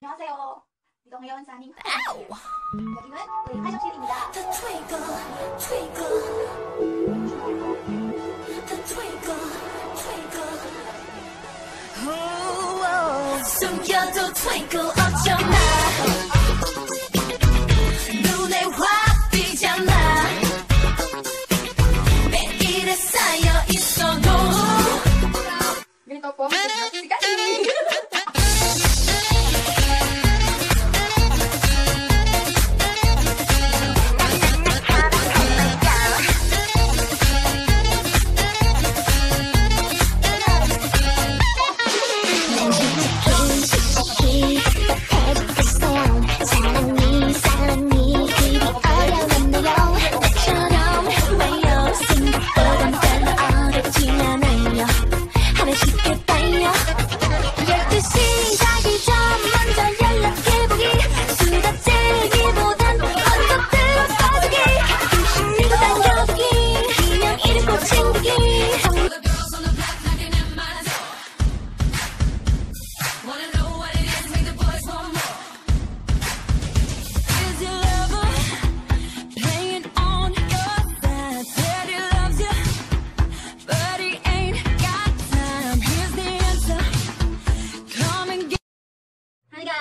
안녕하세요. 이동현 연사님. 여기는 우리 화장실입니다. The twinkle, twinkle, the twinkle, twinkle. Oh, oh. 숨겨도 twinkle 어쩌나 눈에 확 띄잖아 매일에 쌓여 있어도 Ganito po. Si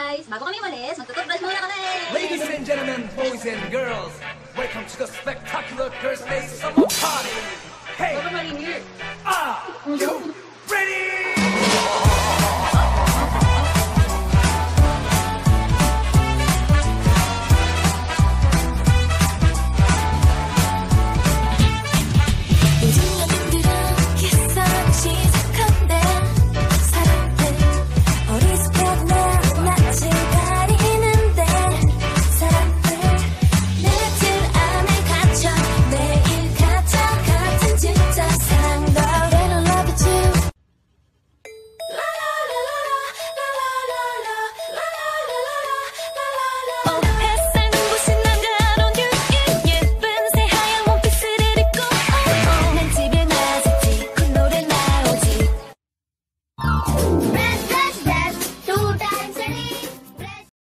guys. Bago kami umalis, muna kami. Ladies and gentlemen, boys and girls, welcome to the spectacular Girls' Day Summer Party. Hey, Baka marinir. are you ready?